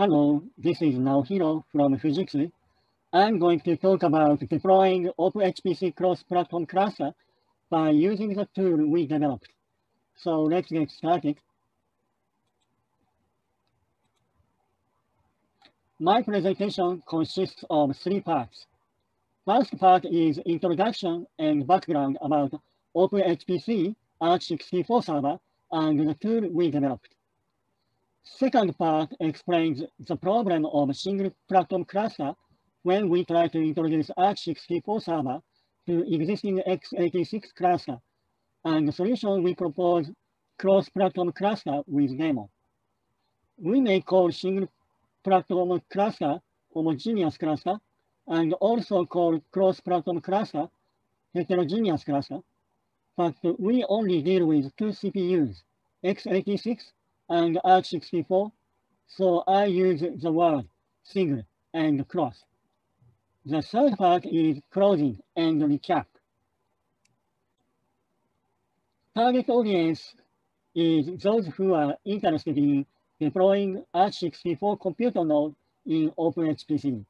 Hello, this is Naohiro from Fujitsu. I'm going to talk about deploying OpenHPC cross-platform cluster by using the tool we developed. So let's get started. My presentation consists of three parts. First part is introduction and background about OpenHPC Arch64 server and the tool we developed. Second part explains the problem of single platform cluster when we try to introduce Arch64 server to existing x86 cluster, and the solution we propose cross-platform cluster with demo. We may call single platform cluster homogeneous cluster, and also call cross-platform cluster heterogeneous cluster, but we only deal with two CPUs, x86 and Arch64, so I use the word single and cross. The third part is closing and recap. Target audience is those who are interested in deploying Arch64 computer node in OpenHPC.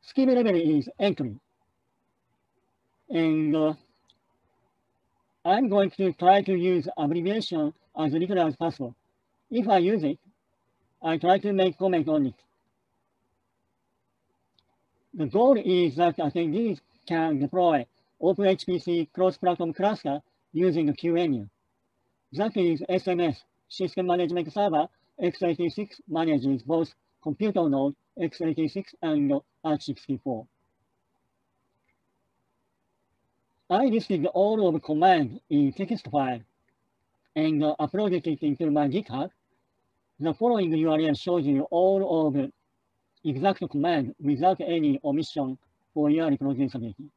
Skill level is entry. And uh, I'm going to try to use abbreviation as little as possible. If I use it, I try to make comment on it. The goal is that attendees can deploy OpenHPC cross-platform cluster using QEMU. That is SMS, System Management Server, x86 manages both computer node x86 and Arch64. I listed all of the command in text file and uploaded it into my GitHub the following URL shows you all of the exact command without any omission for your reproducibility.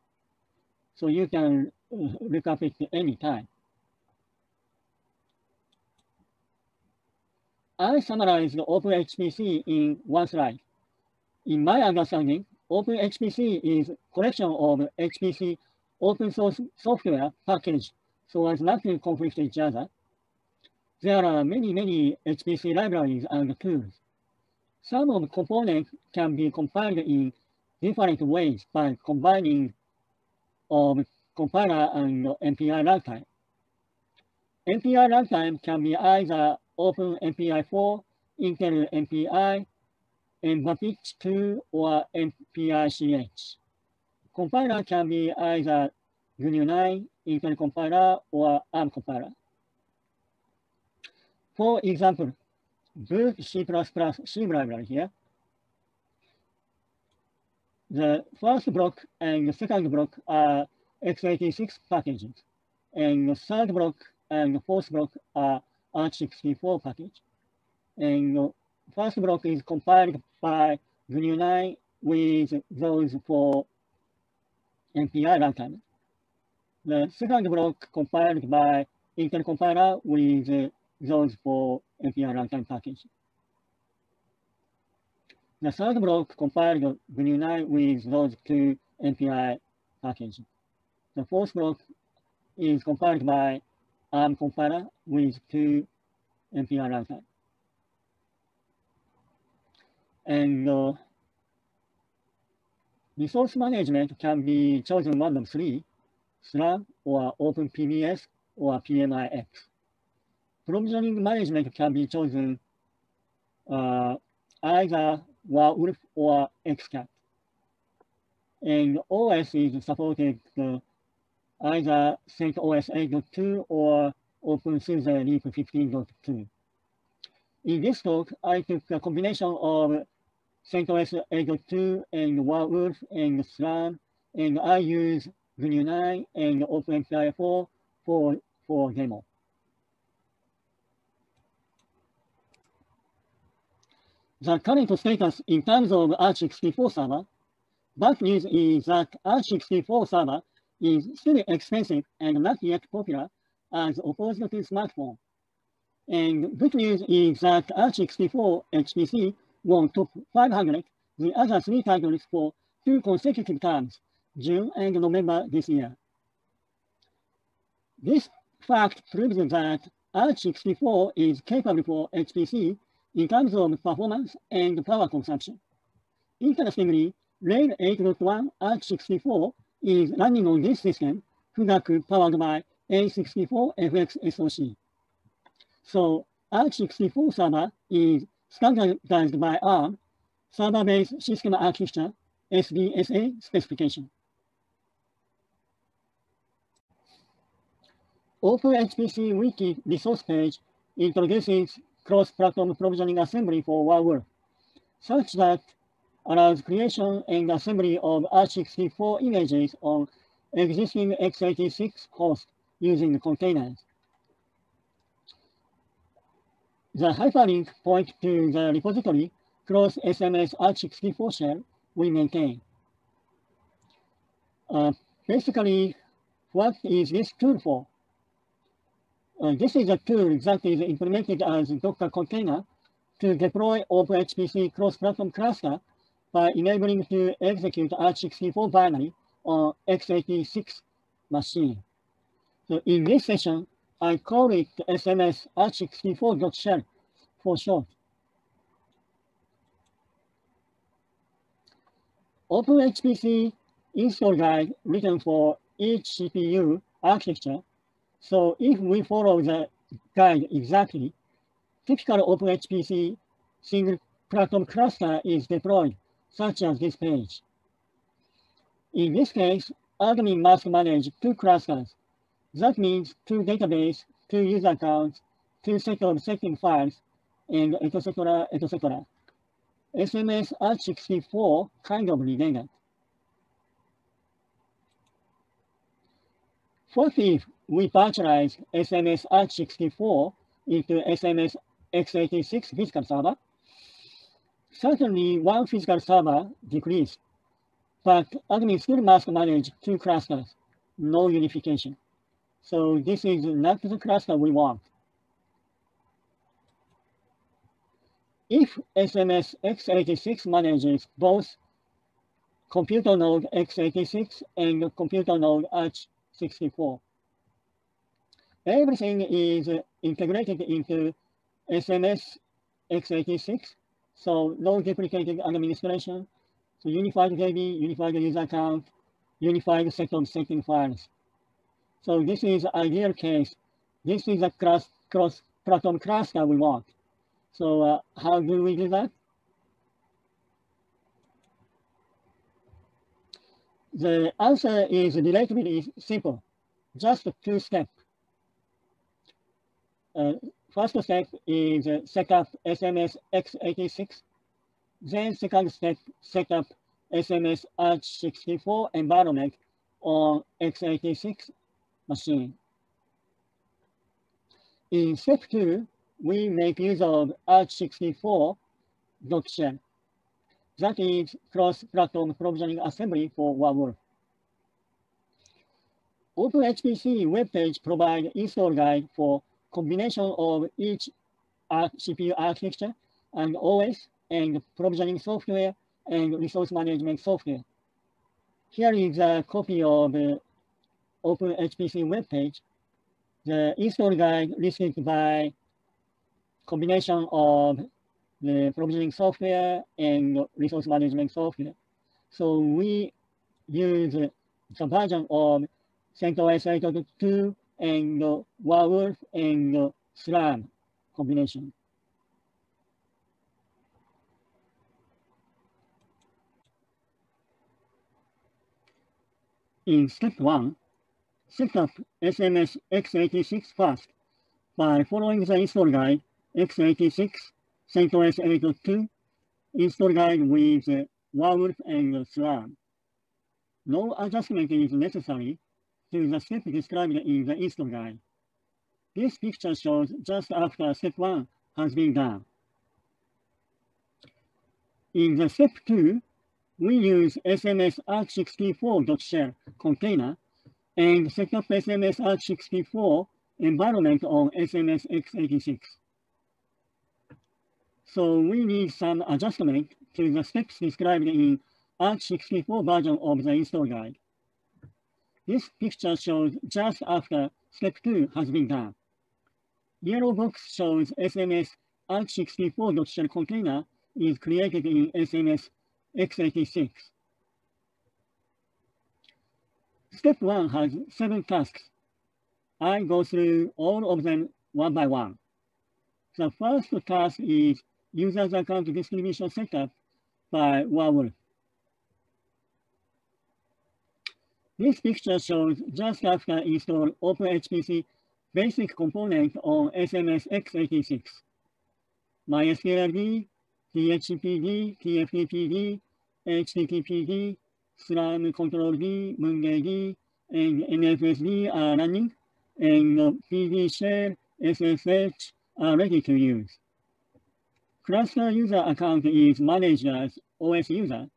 So you can uh, look up it any time. I summarized OpenHPC in one slide. In my understanding, OpenHPC is collection of HPC open source software packaged so as not to conflict each other there are many, many HPC libraries and tools. Some of the components can be compiled in different ways by combining of compiler and MPI runtime. MPI runtime can be either Open MPI 4, Intel MPI, MVAPICH 2, or MPICH. Compiler can be either GNU 9, Intel compiler, or ARM compiler. For example, Boost C++ C library here. The first block and the second block are x86 packages, and the third block and the fourth block are Arch64 package. And the first block is compiled by GNU 9 with those for MPI runtime. The second block compiled by Intel compiler with those for MPI runtime package. The third block compiled GNU 9 with those two MPI packages. The fourth block is compiled by ARM compiler with two MPI runtime. And uh, resource management can be chosen one of three, Slurm or OpenPBS or PMIX provisioning management can be chosen uh, either Warewulf or xCAT. And OS is supported uh, either CentOS 8.2 or OpenSUSE Leap 15.2. In this talk, I took a combination of CentOS 8.2 and Warewulf and Slurm, and I use GNU 9 and OpenMPI 4 for, for demo. The current status in terms of Arch64 server, bad news is that Arch64 server is still expensive and not yet popular as opposed to smartphone. And good news is that Arch64 HPC won top 500 the other three titles for two consecutive terms, June and November this year. This fact proves that Arch64 is capable for HPC in terms of performance and power consumption. Interestingly, RHEL 8.1 ARC64 is running on this system, Fugaku powered by A64FX SoC. So ARC64 server is standardized by ARM, server-based system architecture, SBSA specification. OpenHPC Wiki resource page introduces cross-platform provisioning assembly for Warewulf, such that allows creation and assembly of ARC64 images on existing x86 hosts using containers. The hyperlink points to the repository cross SMS ARC64 shell we maintain. Uh, basically, what is this tool for? Uh, this is a tool that is implemented as Docker container to deploy OpenHPC cross-platform cluster by enabling to execute ARC64 binary on x86 machine. So in this session, I call it SMS ARC64.shell for short. OpenHPC install guide written for each CPU architecture so if we follow the guide exactly, typical OpenHPC single platform cluster is deployed, such as this page. In this case, admin must manage two clusters. That means two database, two user accounts, two set of setting files, and etc., etc. SMS ARC64 kind of. What if we virtualize SMS ARC64 into SMS x86 physical server. Certainly, one physical server decreased, but admin still must manage two clusters, no unification. So this is not the cluster we want. If SMS x86 manages both computer node x86 and computer node ARC64, everything is integrated into SMS x86. So no duplicated administration. So unified DB, unified user account, unified set of setting files. So this is ideal case. This is a cross, cross platform cluster we want. So uh, how do we do that? The answer is relatively simple, just two steps. Uh, first step is uh, set up SMS x86. Then second step, set up SMS ARC64 environment on x86 machine. In step two, we make use of ARC64 shell. That is cross-platform provisioning assembly for Warewulf. OpenHPC webpage provides install guide for combination of each CPU architecture and OS and provisioning software and resource management software. Here is a copy of uh, OpenHPC webpage. The install guide listed by combination of the provisioning software and resource management software. So we use the version of CentOS 8.2 and uh, Warewulf and uh, Slurm combination. In step one, set up SMS x86 first by following the install guide x86 CentOS 8.2 install guide with uh, and SLAM. No adjustment is necessary to the step described in the install guide. This picture shows just after step one has been done. In the step two, we use SMS ARC64.shell container and set up SMS ARC64 environment on SMS x86. So we need some adjustment to the steps described in ARC64 version of the install guide. This picture shows just after step two has been done. Yellow box shows SMS arch64.shell container is created in SMS x86. Step one has seven tasks. I go through all of them one by one. The first task is user's account distribution setup by Warewulf. This picture shows just after install OpenHPC basic component on SMS x86. MySQLD, DHCPD, TFTPD, HTTPD, Slurm control D, munged, and NFSD are running, and PD shell, SSH are ready to use. Cluster user account is managed as OS user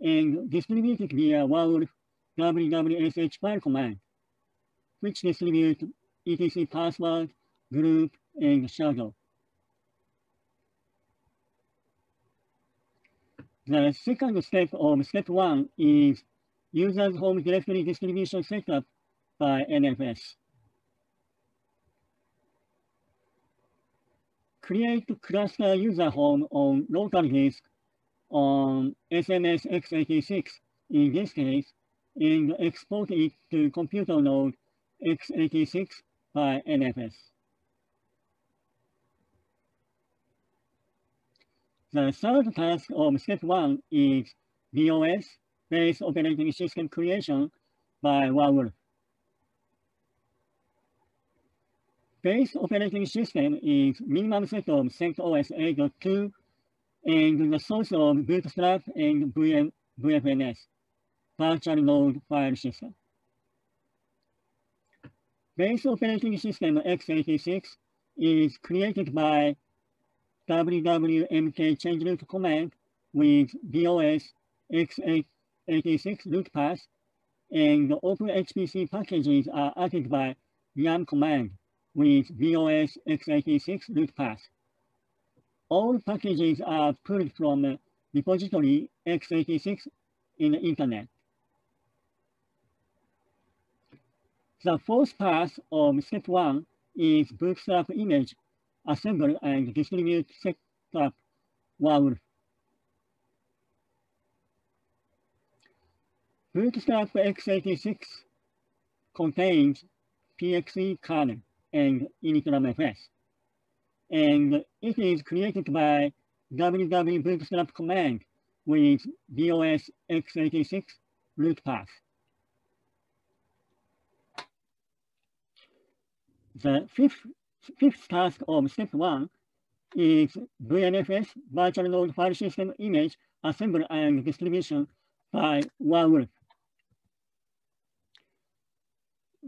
and distributed via Warewulf wwsh file command, which distributes etc password, group, and shadow. The second step of step one is user's home directory distribution setup by NFS. Create cluster user home on local disk on SMS x86 in this case, and export it to uh, computer node x86 by NFS. The third task of step one is BOS, base operating system creation by Warewulf. Base operating system is minimum set of CentOS 8.2 and the source of Bootstrap and VM, VFNS, virtual node file system. Base operating system x86 is created by wwmk changeroot command with BOS x86 root path, and the OpenHPC packages are added by yum command with BOS x86 root path. All packages are pulled from repository x86 in the internet. The fourth path of step one is bootstrap image assemble and distribute setup Warewulf. Bootstrap x86 contains PXE kernel and initramfs, and it is created by www bootstrap command with BOS x86 root path. The fifth fifth task of step one is VNFS, virtual node file system image assembly and distribution by Warewulf.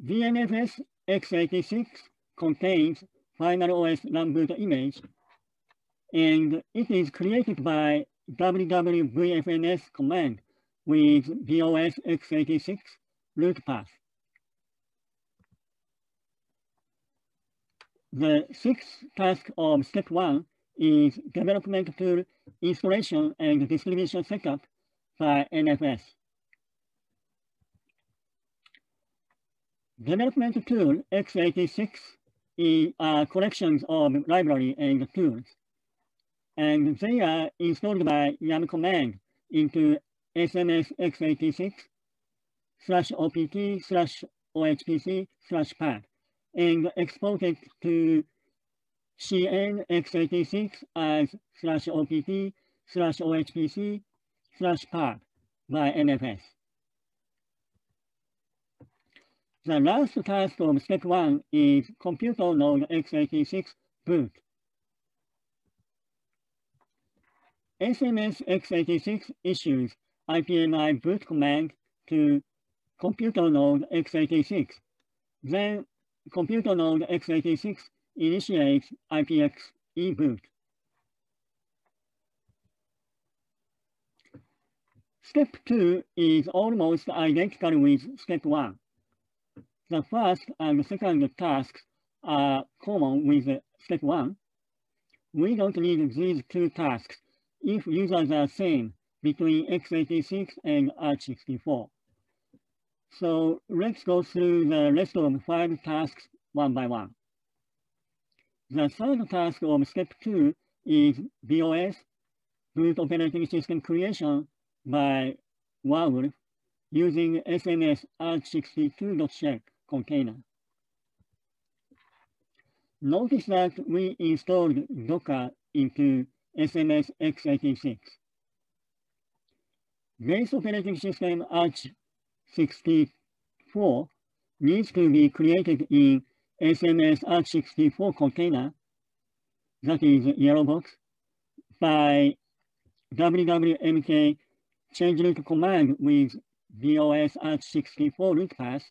VNFS x86 contains final OS run image, and it is created by www.vfns command with BOS x86 root path. The sixth task of step one is development tool installation and distribution setup by NFS. Development tool x86 is a collection of library and tools, and they are installed by yum command into SMS x86 slash opt slash ohpc slash path and exported to CNX86 as slash OPT slash OHPC slash PART by NFS. The last task of step one is computer node x86 boot. SMS x86 issues IPMI boot command to computer node x86. Then computer node x86 initiates IPX e-boot. Step two is almost identical with step one. The first and second tasks are common with step one. We don't need these two tasks if users are same between x86 and Arch64. So let's go through the rest of five tasks one by one. The third task of step two is BOS, boot operating system creation by Warewulf using SMS Arch62.shell container. Notice that we installed Docker into SMS x86. Base operating system Arch64 needs to be created in SMS Arch64 container, that is yellow box, by wwmk changeroot command with BOS Arch64 root path,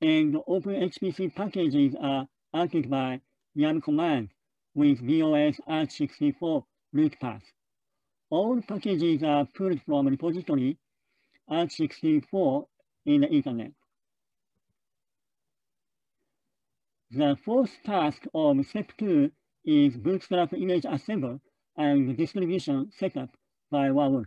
and OpenHPC packages are acted by yum command with BOS Arch64 root path. All packages are pulled from repository Arch64 in the internet. The fourth task of step two is Bootstrap image assembly and distribution setup by Warewulf.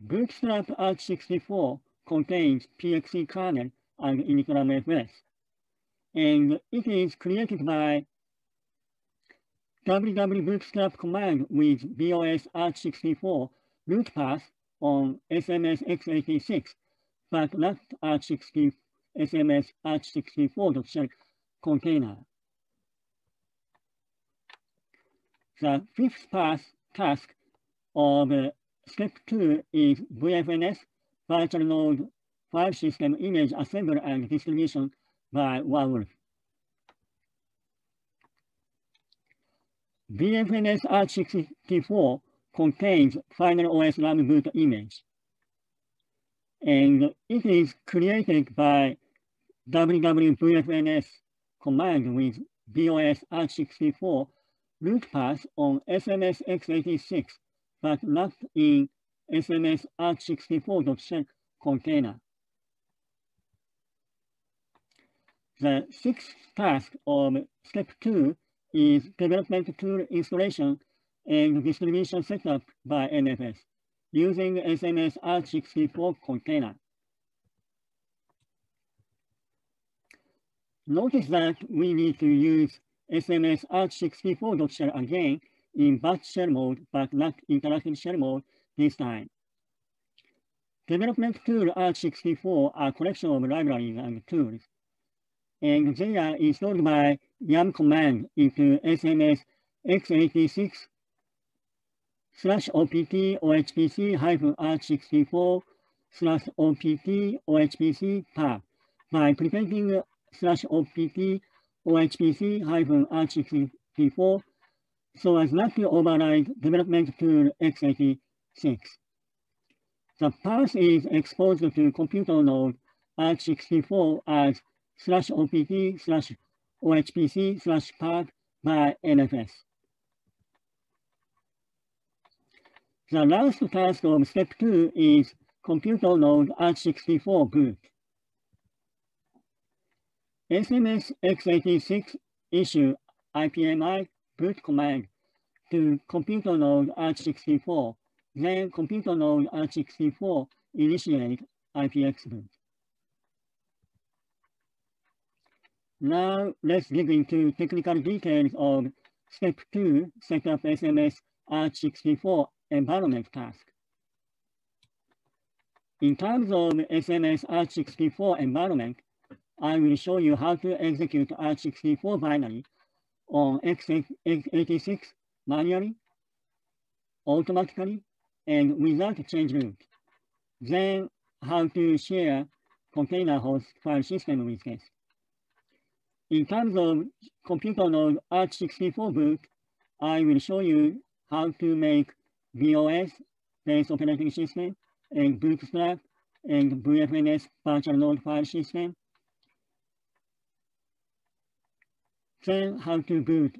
Bootstrap Arch64 contains PXE kernel and initramfs, and it is created by www bootstrap command with BOS Arch64 path on SMS x86, but not Arch60 SMS Arch64.shell container. The fifth path task of uh, step two is VFNS, virtual node file system image assembly and distribution by Warewulf. VFNS Arch64 contains final OS RAM boot image. And it is created by www.vfns command with BOS Arch64 root path on SMS x86, but not in SMS Arch64.shell container. The sixth task of step two is development tool installation and distribution setup by NFS using SMS R64 container. Notice that we need to use SMS Arch64.shell again in batch shell mode, but not interactive shell mode this time. Development tool R64 are collection of libraries and tools, and they are installed by yum command into SMS x86 slash opt ohpc hyphen arch64 slash opt ohpc tab by preventing slash opt ohpc hyphen arch64 so as not to override development tool x86. The path is exposed to computer node R64 as slash opt slash ohpc slash path by NFS. The last task of step two is computer node Arch64 boot. SMS x86 issue IPMI boot command to computer node Arch64, then computer node Arch64 initiate IPX boot. Now let's dig into technical details of step two, setup SMS Arch64 environment task. In terms of SMS R64 environment, I will show you how to execute R64 binary on x86 manually, automatically, and without change root. Then how to share container host file system with this. In terms of computer node Arch64 boot, I will show you how to make BOS, base operating system, and Bootstrap, and VFNS virtual node file system. Then how to boot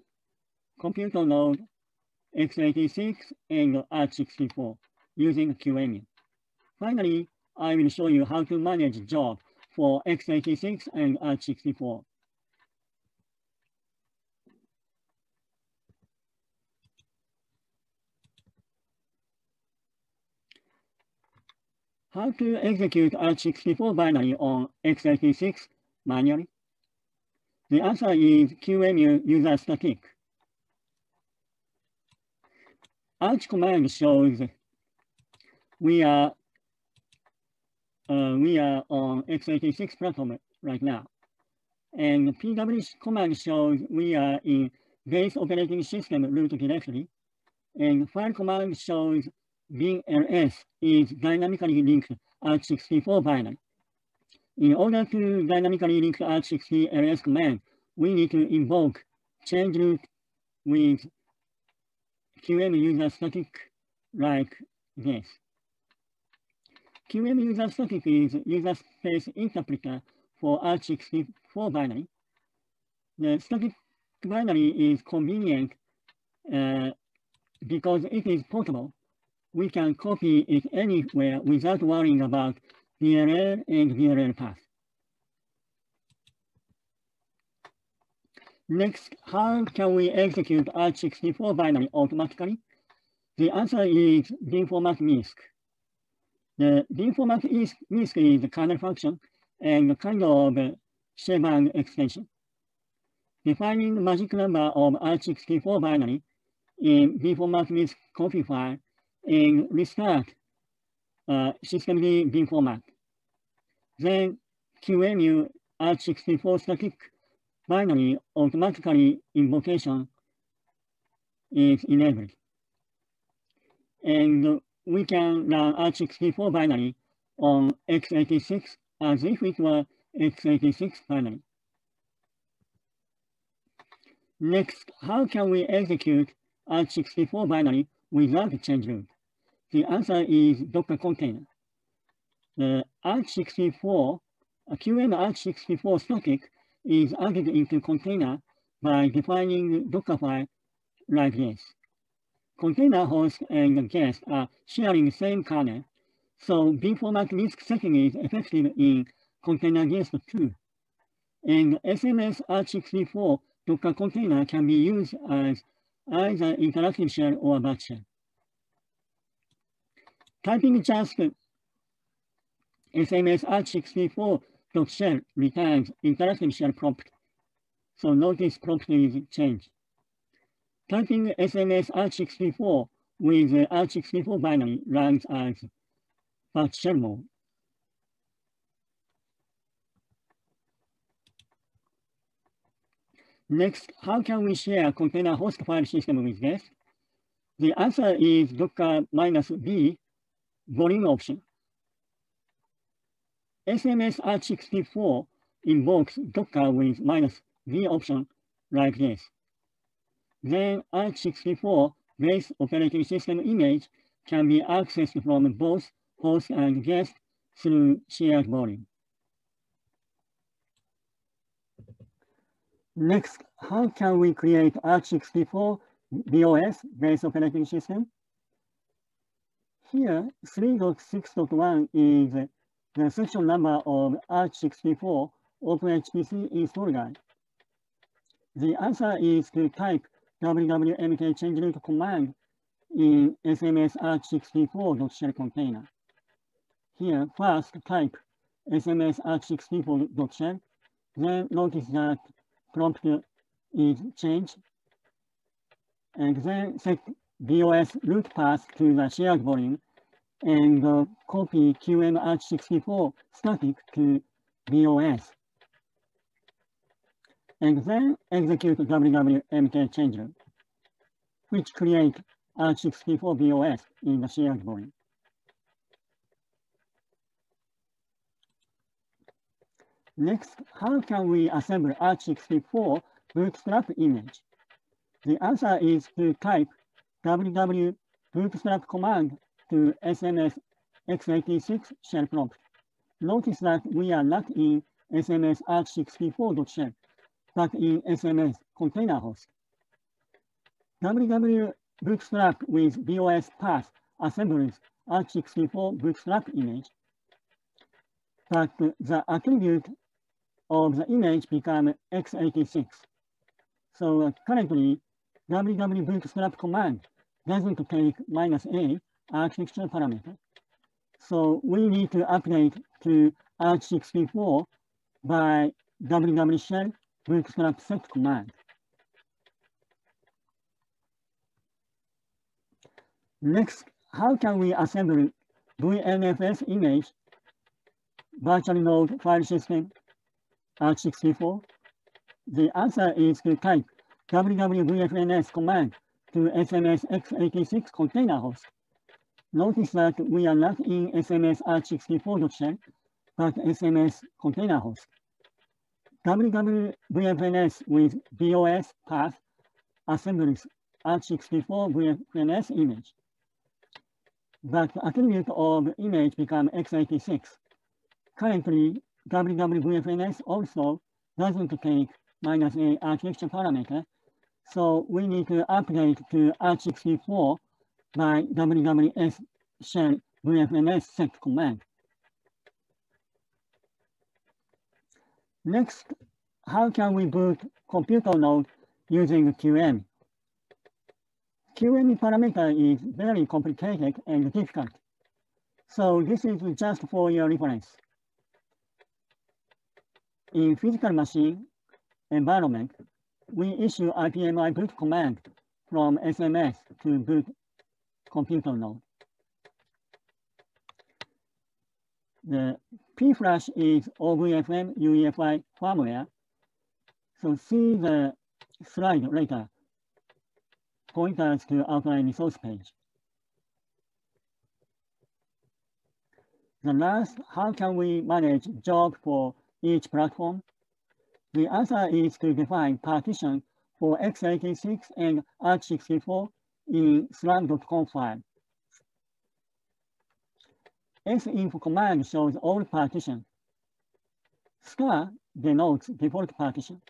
computer node x86 and Arch64 using QEMU. Finally, I will show you how to manage job for x86 and Arch64. How to execute Arch64 binary on x86 manually. The answer is QEMU user static. Arch command shows we are uh, we are on x86 platform right now. And PW command shows we are in base operating system root directory. And file command shows BLS is dynamically linked Arch64 binary. In order to dynamically link Arch60 LS command, we need to invoke change root with QEMU user static like this. QEMU user static is user space interpreter for Arch64 binary. The static binary is convenient uh, because it is portable. We can copy it anywhere without worrying about DLL and DLL path. Next, how can we execute R64 binary automatically? The answer is binformat MISC. The binformat MISC is a kernel function and kind of shebang extension. Defining the magic number of R64 binary in binformat MISC file and restart uh, systemd binformat. Then QEMU Arch64 static binary automatically invocation is enabled. And we can run Arch64 binary on x86 as if it were x86 binary. Next, how can we execute Arch64 binary without changing. The answer is Docker container. The Arch64, a QEMU Arch64 static is added into container by defining Docker file like this. Container host and guest are sharing the same kernel, so binformat MISC setting is effective in container guest too. And SMS Arch64 Docker container can be used as either interactive shell or batch shell. Typing just SMS Arch64 dot shell returns interactive shell prompt. So notice prompt is changed. Typing SMS Arch64 with Arch64 binary runs as batch shell mode. Next, how can we share container host file system with guest? The answer is docker minus B volume option. SMS Arch64 invokes Docker with minus V option like this. Then Arch64 base operating system image can be accessed from both host and guest through shared volume. Next, how can we create Arch64 BOS base operating system? Here, 3.6.1 is the section number of Arch64 OpenHPC install guide. The answer is to type wwmk change root command in SMS Arch64.shell container. Here, first type SMS Arch64.shell, then notice that prompt is changed, and then set BOS root path to the shared volume and uh, copy QMH64 static to BOS. And then execute wwmk change which create Arch64 BOS in the shared volume. Next, how can we assemble Arch64 bootstrap image? The answer is to type www bootstrap command to SMS x86 shell prompt. Notice that we are not in SMS arch64.shell, but in SMS container host. www bootstrap with BOS path assembles arch64 bootstrap image, but the attribute of the image become x86. So currently, www bootstrap command doesn't take minus a, architecture parameter. So we need to update to Arch64 by www shell bootstrap set command. Next, how can we assemble VNFS image virtual node file system ARC64? The answer is to type www.vfns command to SMS x86 container host. Notice that we are not in SMS ARC64.shell, but SMS container host. www.vfns with BOS path assembles R64 VFNS image. But attribute of image become x86. Currently, WWVFNS also doesn't take minus a architecture parameter, so we need to update to ARC64 by WWS shell VFNS set command. Next, how can we boot computer node using QEMU? QEMU parameter is very complicated and difficult. So this is just for your reference. In physical machine environment, we issue IPMI boot command from SMS to boot computer node. The pflash is OVMF UEFI firmware. So see the slide later pointers to outline resource page. The last, how can we manage job for each platform? The answer is to define partition for x86 and ARC64 in slurm.conf file. sinfo command shows all partition. star denotes default partition.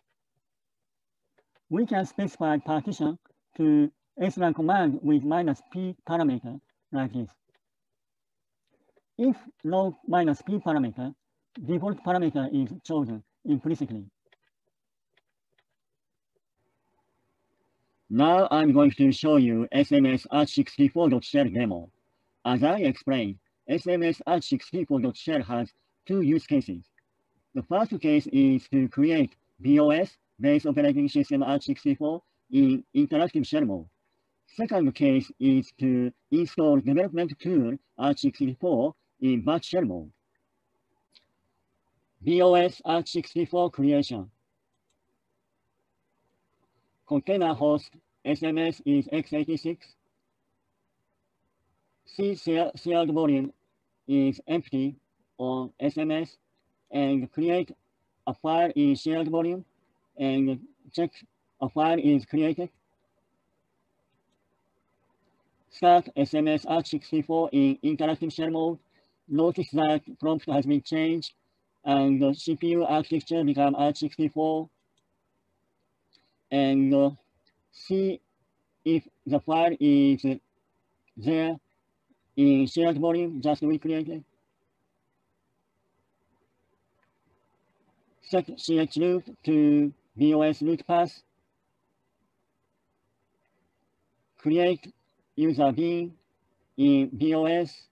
We can specify partition to srun command with minus p parameter like this. If no minus p parameter, default parameter is chosen implicitly. Now I'm going to show you SMS ARC64.shell demo. As I explained, SMS ARC64.shell has two use cases. The first case is to create BOS, base operating system ARC64, in interactive shell mode. Second case is to install development tool ARC64 in batch shell mode. BOS ARC64 creation. Container host SMS is x86. C shared volume is empty on SMS and create a file in shared volume and check a file is created. Start SMS ARC64 in interactive shell mode. Notice that prompt has been changed and the CPU architecture become ARC64 and uh, see if the file is there in shared volume just recreated. Set CH root to BOS root path. Create user bean in BOS,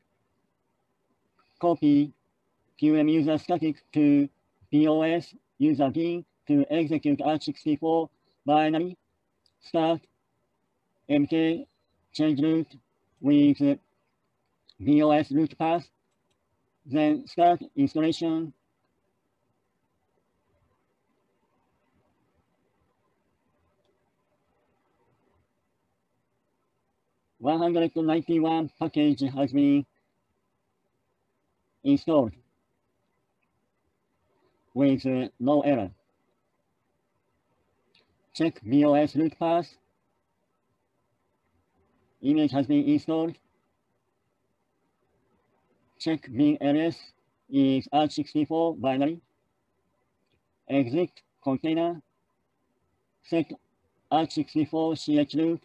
copy QEMU user static to BOS user bean to execute R64 binary, start mk change root with BOS root path, then start installation 191 package has been installed with no error. Check BOS root path. Image has been installed. Check bin ls is R64 binary. Exit container. Set R64 ch root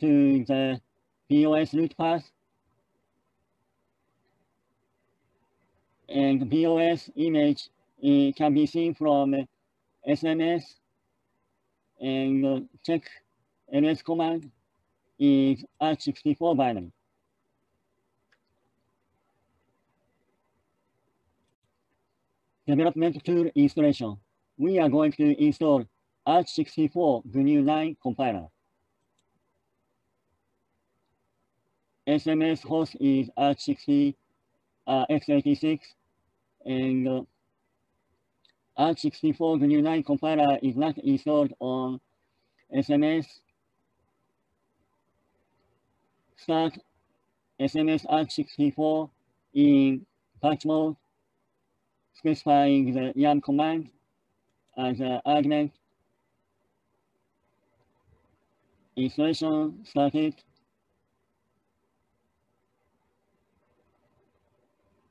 to the BOS root path. And BOS image uh, can be seen from SMS and check ls command is ARC64 binary. Development tool installation. We are going to install ARCH64 GNU 9 compiler. SMS host is ARCH60 uh, x86 and uh, ARCH64 GNU 9 compiler is not installed on SMS. Start SMS ARCH64 in patch mode, specifying the yum command as an argument. Installation started.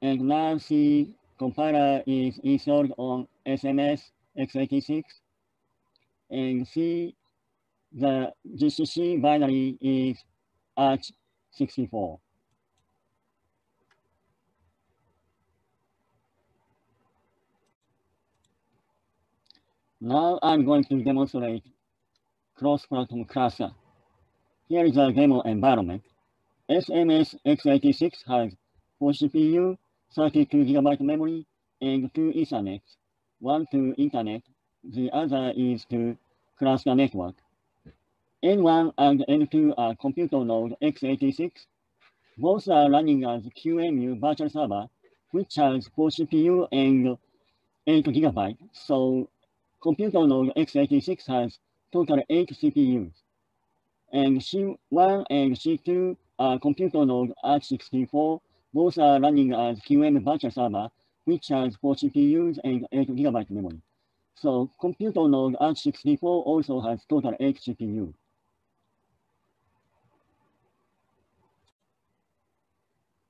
And now C compiler is installed on SMS x86 and C the GCC binary is ARCH64. Now I'm going to demonstrate cross-platform cluster. Here is a demo environment. SMS x86 has 4 CPU, 32 gigabyte memory, and two Ethernet, one to Internet, the other is to cluster network. N1 and N2 are computer node x86. Both are running as QEMU virtual server, which has 4 CPU and 8 gigabyte. So computer node x86 has total 8 CPUs. And C1 and C2 are computer node ARCH64. Both are running as QEMU virtual server, which has 4 CPUs and 8 gigabyte memory. So computer node ARCH64 also has total 8 CPUs.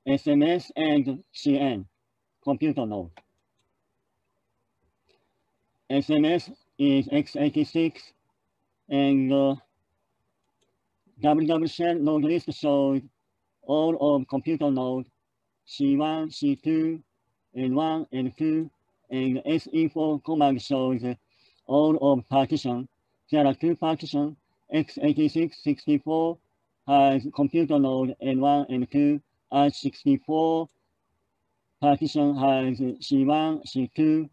SMS and CN, computer node. SMS is x86 and uh, WW node list shows all of computer node C1, C2, N1, N2, and sinfo command shows all of partition. There are two partitions, x86, 64 has computer node N1 and 2 ARCH64 partition has C1, C2,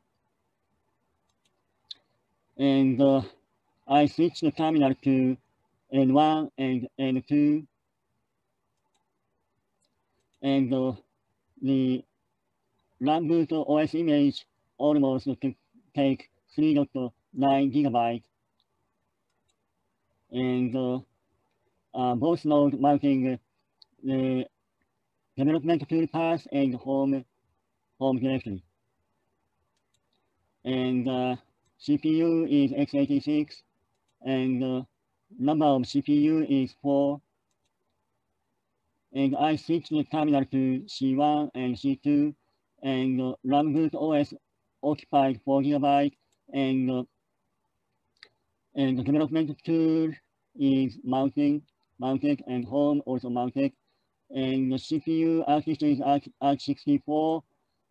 and uh, I switch the terminal to N1 and N2, and uh, the boot OS image almost to take 3.9 gigabyte, and uh, uh, both nodes mounting the development tool path and home home directory. And uh, CPU is x86, and uh, number of CPU is 4. And I switch the terminal to C1 and C2, and uh, boot OS occupied 4 gigabytes, and uh, and the development tool is mounting, mounted, and home also mounted and the CPU architecture is ARCH64,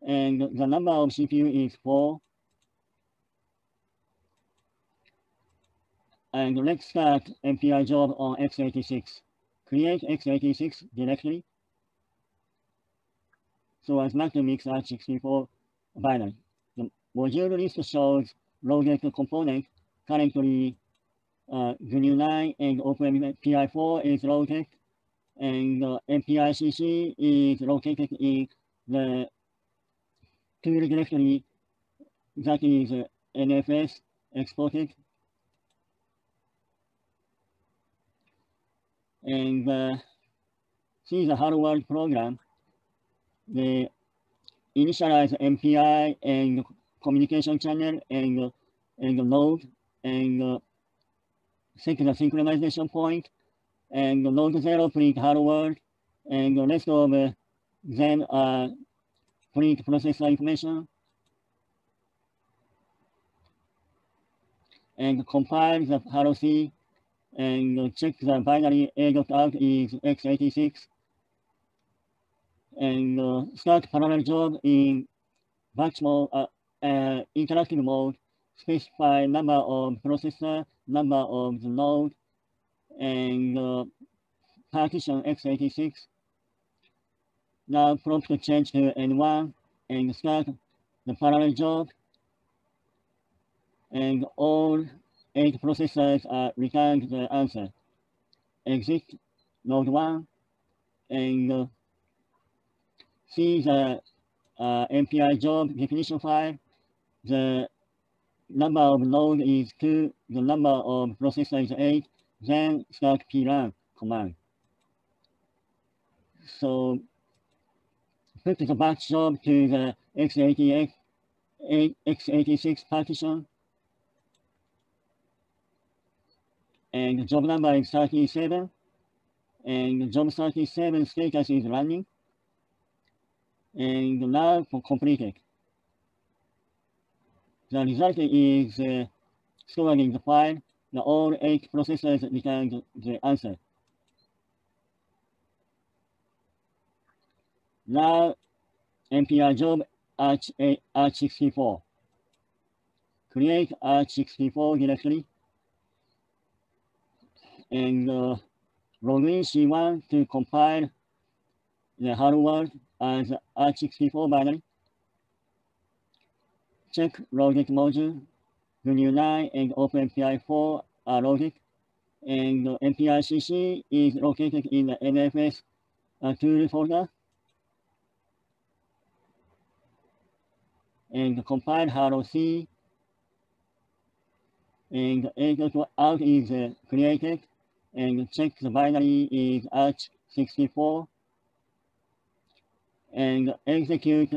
and the number of CPU is 4. And let's start MPI job on x86. Create x86 directly so as not to mix ARCH64 binary. The module list shows loaded component currently uh, GNU 9 and OpenMPI4 is loaded and uh, MPICC is located in the tool directory that is uh, NFS exported. And uh, see the world program, the initialize MPI and communication channel and, and node and uh, the synchronization point and node zero print world, and the rest of uh, them print processor information, and compile the hello C, and check the binary A dot out is x86, and start parallel job in batch mode, uh, uh, interactive mode, specify number of processor, number of the node, and uh, partition x86. Now prompt to change to N1 and start the parallel job. And all eight processors are returned the answer. Exit node one and uh, see the uh, MPI job definition file. The number of nodes is two, the number of processors is eight, then start prun command. So put the batch job to the x88, x86 partition. And job number is 37. And job 37 status is running. And now for completed. The result is uh, stored in the file. The all eight processors return the answer. Now, MPI job Arch, Arch64. Create Arch64 directory and uh, login C1 to compile the world as Arch64 binary. Check logic module, GNU9 and OpenMPI4 are logic, and uh, MPI-CC is located in the NFS uh, tool folder. and compile hello C and out is uh, created and check the binary is arch64 and execute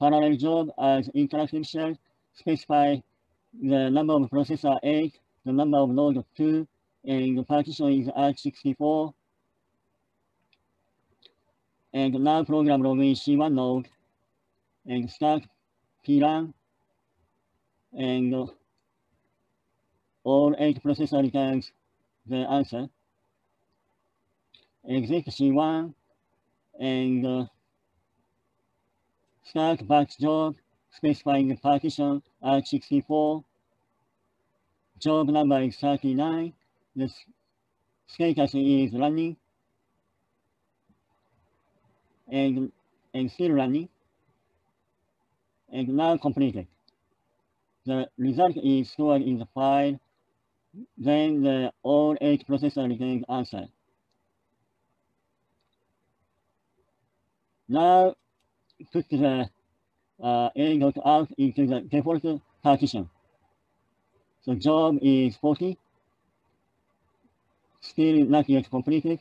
parallel job as interactive shell specify the number of processor 8 the number of node 2 and the partition is arch64 and now program login C1 node and start prun and all eight processor returns the answer. Exit C1 and uh, start batch job specifying the partition R64. Job number is 39. The status is running and, and still running and now completed. The result is stored in the file, then the all eight processor returns answer. Now put the uh, A dot out into the default partition. So job is 40, still not yet completed,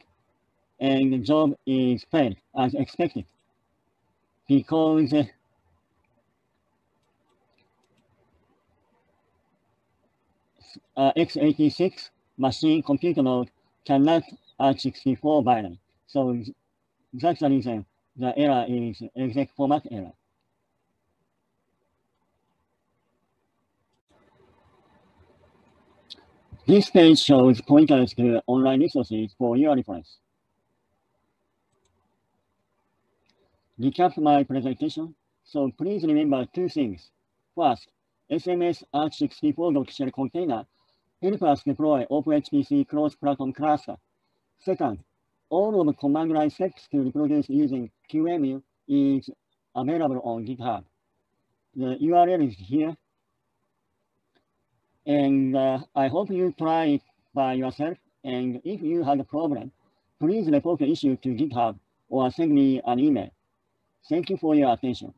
and the job is failed as expected because uh, x86 machine computer node cannot Arch64 binary. So that's the reason the error is exec format error. This page shows pointers to online resources for your reference. Recap my presentation. So please remember two things. First, SMS Arch64.shell container help us deploy OpenHPC cross-platform cluster. Second, all of the command line steps to reproduce using QEMU is available on GitHub. The URL is here. And uh, I hope you try it by yourself. And if you have a problem, please report the issue to GitHub or send me an email. Thank you for your attention.